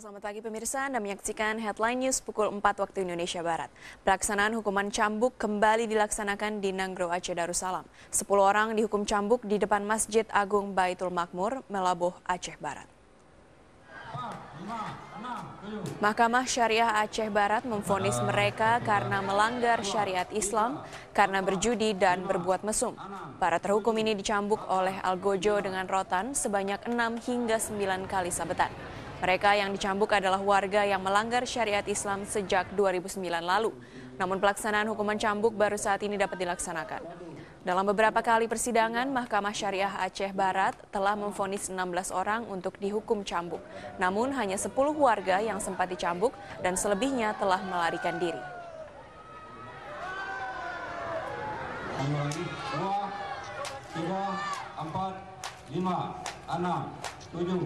selamat pagi pemirsa. Anda menyaksikan Headline News pukul 4 waktu Indonesia Barat. Pelaksanaan hukuman cambuk kembali dilaksanakan di Nanggro Aceh Darussalam. Sepuluh orang dihukum cambuk di depan Masjid Agung Baitul Makmur, Melabuh, Aceh Barat. Mahkamah Syariah Aceh Barat memvonis mereka karena melanggar syariat Islam karena berjudi dan berbuat mesum. Para terhukum ini dicambuk oleh Algojo dengan rotan sebanyak 6 hingga 9 kali sabetan. Mereka yang dicambuk adalah warga yang melanggar syariat Islam sejak 2009 lalu. Namun pelaksanaan hukuman cambuk baru saat ini dapat dilaksanakan. Dalam beberapa kali persidangan, Mahkamah Syariah Aceh Barat telah memvonis 16 orang untuk dihukum cambuk. Namun hanya 10 warga yang sempat dicambuk dan selebihnya telah melarikan diri. dua, tiga, empat, lima, enam, tujuh.